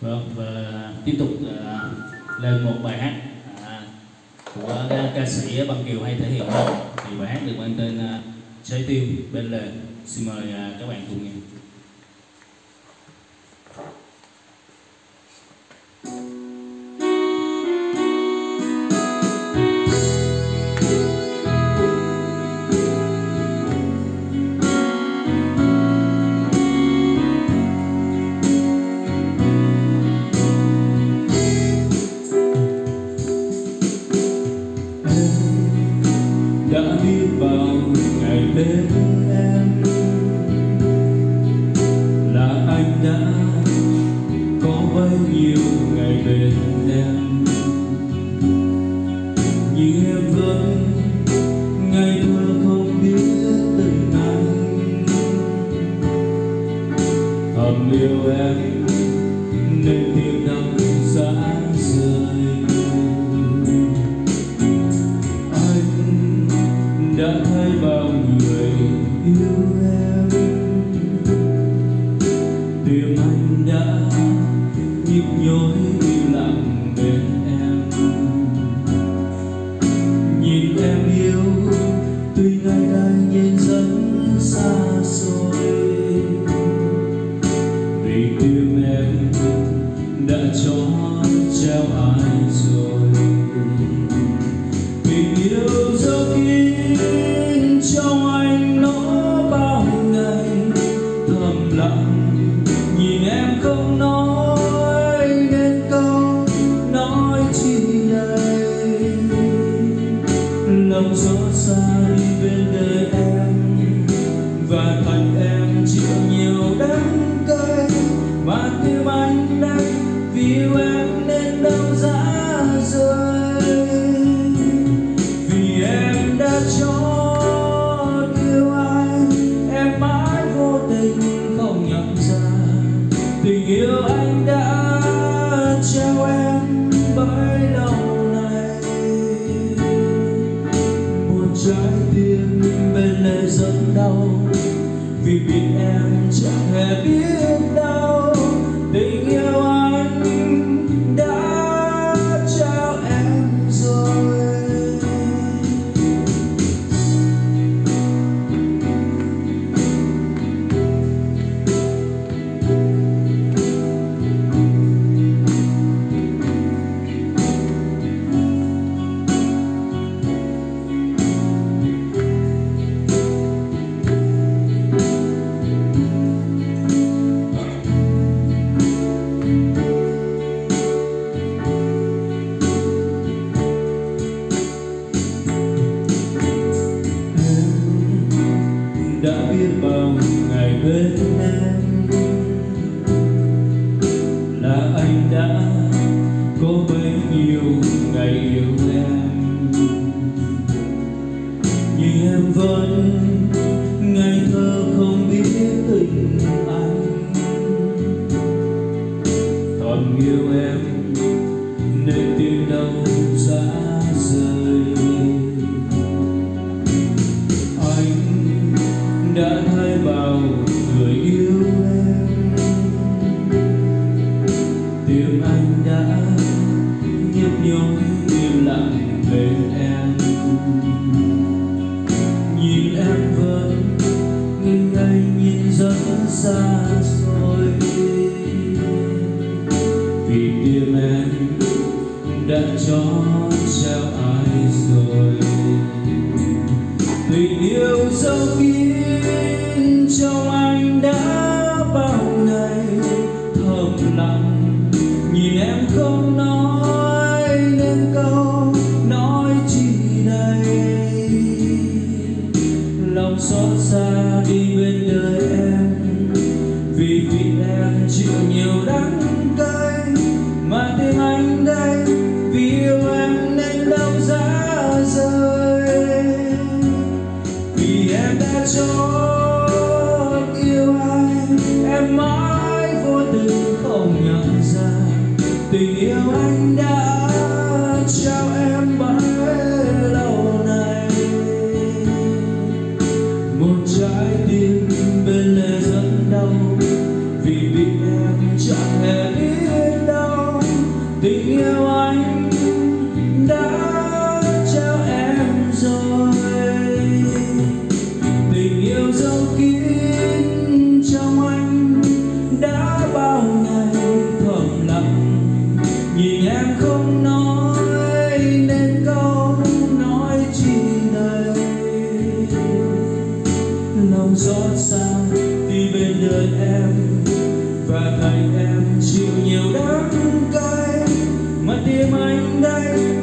Vâng, và tiếp tục à, lên một bài hát à, của ca sĩ Băng Kiều hay thể hiện thì bài hát được mang tên à, Trái tim bên lề. Xin mời các bạn cùng nghe. đã đi vào ngày bên em. Là anh đã có bấy nhiêu ngày về anh đã nhịp nhối im lặng I'm so sorry, baby. vì biết em good. xa xôi vì tim em đã chót trao ai rồi tình yêu dấu kia Do you anh đã lòng xót xa khi bên đời em và ngày em chịu nhiều đắng cay. Mà tim anh đây